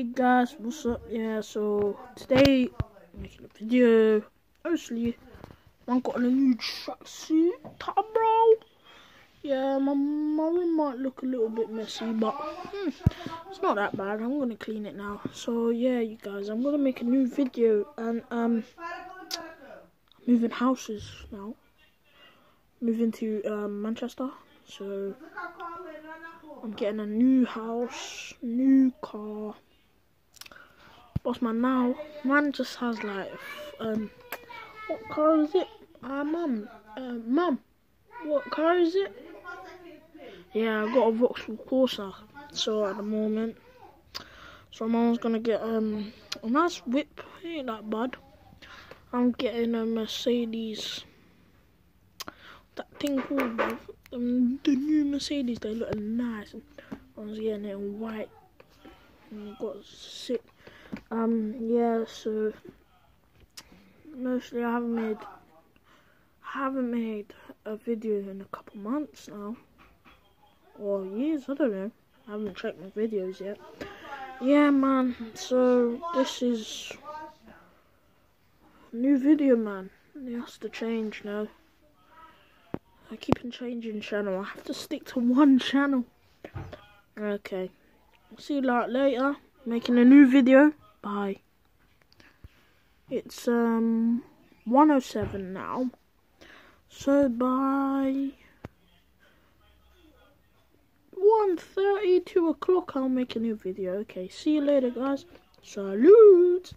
Hey guys, what's up? Yeah, so today I'm making a video. Mostly, I got a new tracksuit bro. Yeah, my room might look a little bit messy, but hmm, it's not that bad. I'm gonna clean it now. So yeah, you guys, I'm gonna make a new video and um, moving houses now. Moving to um, Manchester, so I'm getting a new house, new car. Boss man now, man just has like, um, what car is it? Ah, uh, mum, uh, mum, what car is it? Yeah, I got a Vauxhall Corsa. So at the moment, so mom's gonna get um a nice whip. Ain't that bad? I'm getting a Mercedes. That thing called um, the new Mercedes. They look nice. I was getting it in white. And got sick um, yeah, so mostly I haven't made haven't made a video in a couple months now. Or years, I don't know. I haven't checked my videos yet. Yeah man, so this is new video man. It has to change now. I keep on changing channel. I have to stick to one channel. Okay. See you later. Making a new video. Bye. It's um 107 now. So by 1.30, 2 o'clock I'll make a new video. Okay, see you later guys. Salute!